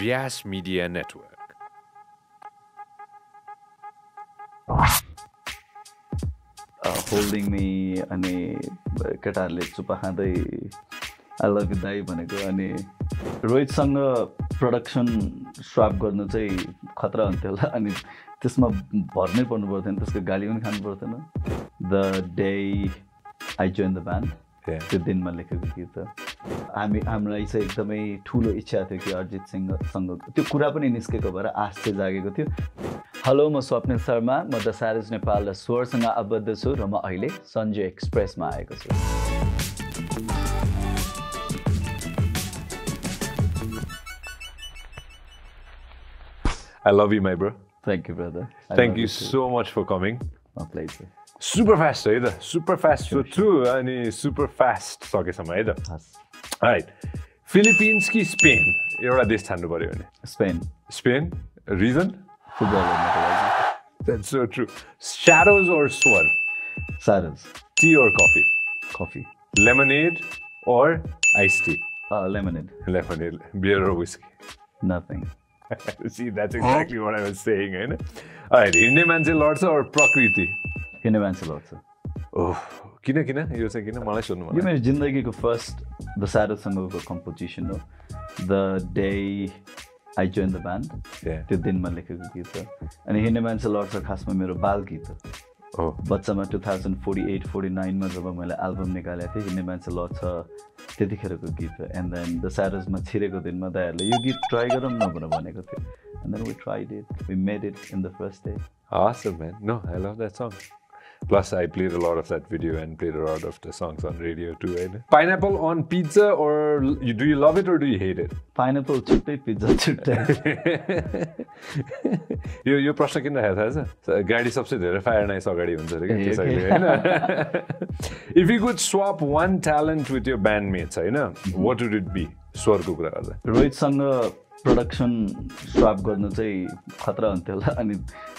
Vyas Media Network. Holding me अनि केटाहरूले चुपा खाँदै आई लभ दाई भनेको अनि रोहितसँग प्रडक्सन स्वाप गर्नु चाहिँ खतरा हुन्थ्यो होला अनि त्यसमा भर्नै पर्नु पर्थेन त्यसको गाली पनि खानु पर्थेन the day I join the band त्यो दिनमा लेखेको गीत हामी हामीलाई चाहिँ एकदमै ठुलो इच्छा थियो कि अरिजित सिंहसँग त्यो कुरा पनि निस्केको भएर आश चाहिँ जागेको थियो। हेलो म स्वप्निल शर्मा म द सारिज नेपाल र स्वरसँग आबद्ध छु र म अहिले सन्जय एक्सप्रेसमा आएको छु। I love you, my bro. Thank you brother you so much for coming. Plays super fast है त? सुपर फास्ट सोध्छु अनि सुपर फास्ट सकेसम्म है त? हस् राइट फिलिपिन्स कि स्पेन एउटा देश छान्नु पऱ्यो भने स्पेन स्पेन रिजन फुटबल हेर्नको लागि द्याट्स सो ट्रु स्याडोज और स्वर सारज टी और कफी कफी लेमनेड और ice tea lemonade lemonade beer और whisky nothing See, that's exactly what I was saying, होइन Alright, हिँड्ने मान्छे लड्छ और प्रकृति किन मान्छे लग्छ Oh किन किन? यो चाहिँ किन? मलाई सोध्नु यो मेरो जिन्दगीको फर्स्ट द सारोसँगको कम्पोजिसन हो the day I join the band. त्यो दिनमा लेखेको गीत हो। अनि हिँड्ने मान्छे लड्छ खासमा मेरो बाल गीत हो। Oh, बच्चामा two thousand forty eight forty नाइनमा जब मैले एल्बम निकालेको थिएँ हिँड्ने मान्छे लड्छ त्यतिखेरको गीत हो। एन्ड देन द स्यारोजमा छिरेको दिनमा दाइहरूले यो गीत ट्राई गरौँ न भनेर भनेको थियो। And then we tried it we made it in the first day awesome, man. No, I love that song. Plus, I played a lot of that video and played a lot of the songs on radio too. Right? Pineapple on pizza, or you, do you love it or do you hate it? Pineapple छुट्टै pizza छुट्टै यो यो प्रश्न किन राखेको थाहा छ? गाडी सबसे धेरै फायर नाइस अगाडि हुन्छ होइन? If you could swap one talent with your band mates होइन वाट वुड इट बी स्वरको कुरा गर्दा। रोहितसँग प्रडक्सन स्वाप गर्नु चाहिँ खतरा हुन्थ्यो होला। अनि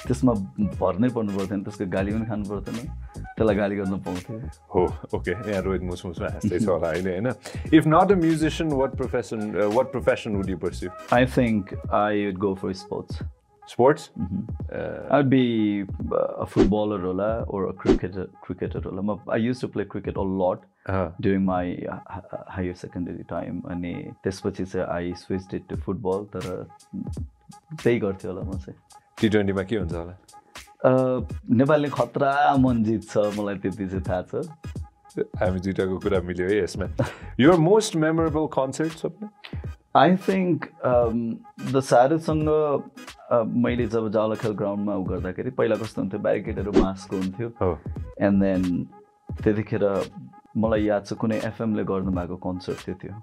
त्यसमा भर्नै पर्नु पर्थेन त्यसको गाली पनि खानु पर्थेन त्यसलाई गाली गर्न पाउँथ्यो। हो ओके यहाँ रोहित मुस मुसमा हाँस्दै छ होला अहिले होइन? If not a musician what profession what profession would you pursue I think I would go for sports sports I be a footballer होला ओर अ क्रिकेटर क्रिकेटर होला. म I use to play cricket a lot during my higher secondary time अनि त्यसपछि चाहिँ I switch it to football तर त्यही गर्थ्यो होला म चाहिँ टी ट्वेन्टीमा के हुन्छ होला? नेपालले खतरा मन जित्छ मलाई त्यति चाहिँ थाहा छ। हामी दुइटाको कुरा मिल्यो है यसमा। युर मोस्ट मेमोरेबल कन्सर्ट सबै आई थिङ्क द सारोसँग मैले जब जावलाखेल ग्राउन्डमा उ गर्दाखेरि पहिला कस्तो हुन्थ्यो ब्यारिकेडहरू बाँसको हुन्थ्यो। एन्ड देन त्यतिखेर मलाई याद छ कुनै एफएमले गर्नुभएको कन्सर्ट थियो त्यो।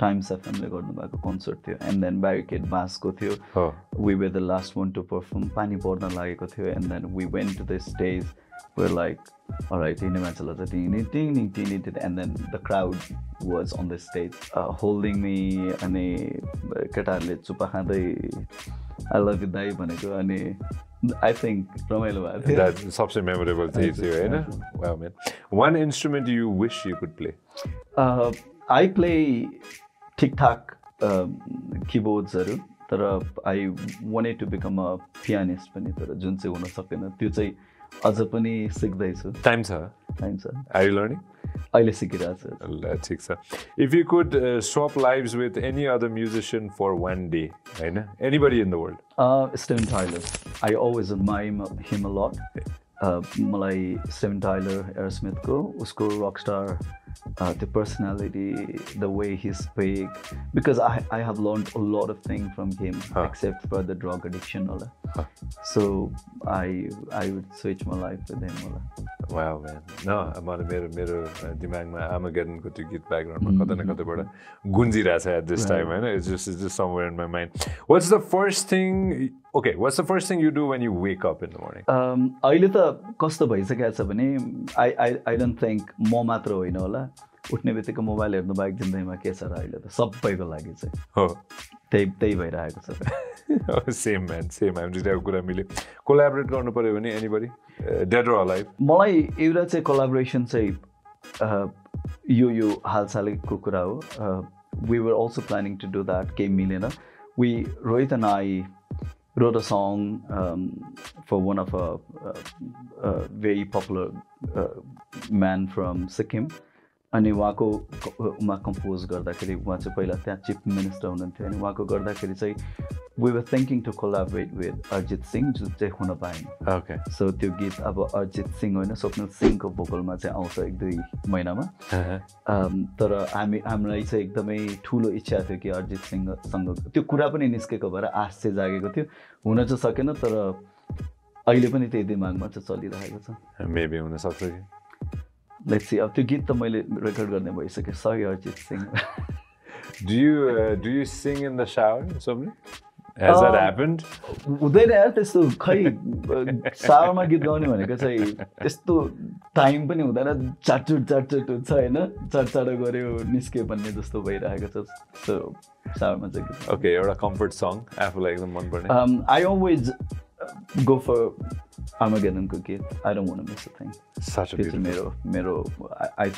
टाइम्स एफएमले गर्नुभएको कन्सर्ट थियो. एन्ड देन ब्यारिकेड बाँसको थियो. We were the last one to perform पानी पर्न लागेको थियो. And then we went to the stage where like right हिँड्ने मान्छेलाई चाहिँ टिङ टिङ टिङ टिङ and then the crowd was on the stage holding me अनि केटाहरूले चुपा खाँदै आई लभ यु दाई भनेको अनि आई थिङ्क रमाइलो भएको थियो। सबसे मेमोरेबल त्यही थियो होइन? One instrument you wish you could play I play ठिकठाक किबोर्ड्सहरू तर I wanted to become a pianist पनि तर जुन चाहिँ हुन सकेन त्यो चाहिँ अझ पनि सिक्दैछु। टाइम छ टाइम छ। यु लर्निङ अहिले सिकिरहेको छु। ल ठिक छ। If you could swap lives with any other musician for one day होइन? Anybody in the world Steven Tyler I always my him lot मलाई स्टेभन टाइलर एयरस्मिथको उसको रकस्टार त्यो personality the way he speak because I I have learn a lot of thing from him except for the drug addiction होला so I I would switch my life with him होला man न मलाई मेरो मेरो दिमागमा आमा गेडनको त्यो गीत ब्याकग्राउन्डमा कतै न कतैबाट गुन्जिरहेछ एट दिस टाइम होइन? It's just it's just somewhere in my mind what's the first thing okay what's the first thing you do when you wake up in the morning अहिले त कस्तो भइसकेको छ भने I I I don't think म मात्र होइन होला। उठ्ने बित्तिकै मोबाइल हेर्नु बाहेक जिन्दगीमा के छ र अहिले त सबैको लागि चाहिँ। हो। त्यही त्यही भइरहेको छ। सेम म्यान सेम हामी दुइटाको कुरा मिल्यो कोलाबरेट गर्नु पऱ्यो भने एनीबडी डेड लाइफ मलाई एउटा चाहिँ कोलाबोरेसन चाहिँ अह, यो यो हालसालैको कुरा हो। We were also planning to do that केही मिलेन। We Rohit and I wrote a song um, for one of a, a, a very popular uh. अनि उहाँको उमा कम्पोज गर्दाखेरि उहाँ चाहिँ पहिला त्यहाँ चिफ मिनिस्टर हुनुहुन्थ्यो। अनि उहाँको गर्दाखेरि चाहिँ we were thinking to collaborate with Arijit Singh जुन चाहिँ हुन पाएन। ओके सो त्यो गीत अब अरिजित सिंह होइन स्वप्न सिंहको भोकलमा चाहिँ आउँछ एक दुई महिनामा। Um, तर हामी हामीलाई चाहिँ एकदमै ठुलो इच्छा थियो कि अरिजित सिंहसँग त्यो कुरा पनि निस्केको भएर आश चाहिँ जागेको थियो। हुन चाहिँ सकेन तर अहिले पनि त्यही दिमागमा चाहिँ चलिरहेको छ। मेबी हुनसक्छ कि? लेट्स अब त्यो गीत त मैले रेकर्ड गर्ने भइसक्यो। सही Arijit Singh Do you uh, do you sing in the shower, Somni? Has that Um, happened? हुँदैन यार त्यस्तो खै सावरमा गीत गाउने भनेको चाहिँ त्यस्तो टाइम पनि हुँदैन। चाटचुट चाटचुट हुन्छ होइन? चाटचाटो गऱ्यो निस्क्यो भन्ने जस्तो भइरहेको छ। सो सावरमा चाहिँ Okay, एउटा comfort song आफूलाई एकदम मनपर्ने। I always uh, go for Armageddonको गीत। I don't want to miss a thing. Such a त्यो चाहिँ beautiful मेरो मेरो I- I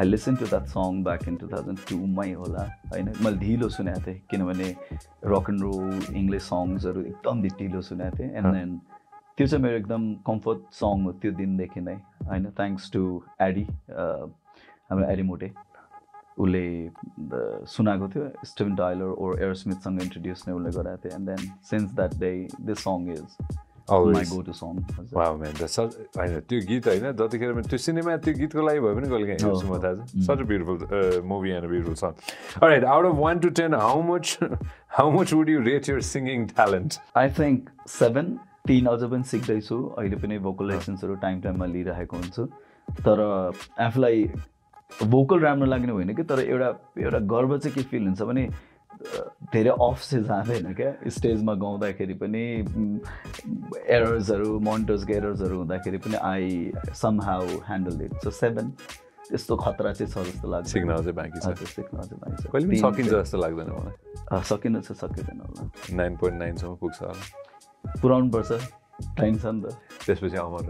think I listened to that song back in 2002 मै होला होइन मैले ढिलो सुनेको थिएँ किनभने रक एन्ड रोल इङ्ग्लिस सङ्ग्सहरू एकदम ढिलो सुनेको थिएँ एन्ड देन त्यो चाहिँ मेरो एकदम कम्फर्ट सङ हो त्यो दिनदेखि नै होइन थ्याङ्क्स टु एडी हाम्रो एडी मोटे उसले सुनाएको थियो स्टिभन टाइलर ओर एयर स्मिथसँग इन्ट्रोड्युस नै उसले गराएको थियो and then since that day this song is होइन त्यो गीत होइन जतिखेर त्यो सिनेमा त्यो गीतको लागि भए पनि कहिले काहीँ हेर्छु म Oh, थाहा छ। Such a beautiful movie and beautiful song right out of one to ten how much how much would you rate your singing talent I think seven तिन अझ पनि सिक्दैछु। अहिले पनि भोकल लेसन्सहरू टाइम टाइममा लिइरहेको हुन्छु। तर आफूलाई भोकल राम्रो लाग्ने होइन कि तर एउटा एउटा गर्व चाहिँ के फिल हुन्छ भने धेरै अफ चाहिँ जाँदैन क्या। स्टेजमा गाउँदाखेरि पनि एरर्सहरू मोन्टर्सको एरर्सहरू हुँदाखेरि पनि I somehow handle it so seven त्यस्तो खतरा चाहिँ छ जस्तो लाग्छ सिक्न अझै बाँकी छ। सिक्न अझै बाँकी छ। कहिले पनि सकिन्छ जस्तो लाग्दैन मलाई। सकिनु चाहिँ सकिँदैन होला। नाइन पोइन्ट नाइनसम्म पुग्छ होला। पुऱ्याउनु पर्छ। टाइम छ नि त। त्यसपछि Amar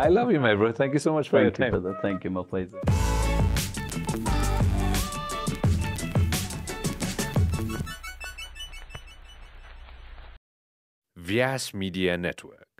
I love you my bro thank you so much for your Thank you, time Vyas Media Network.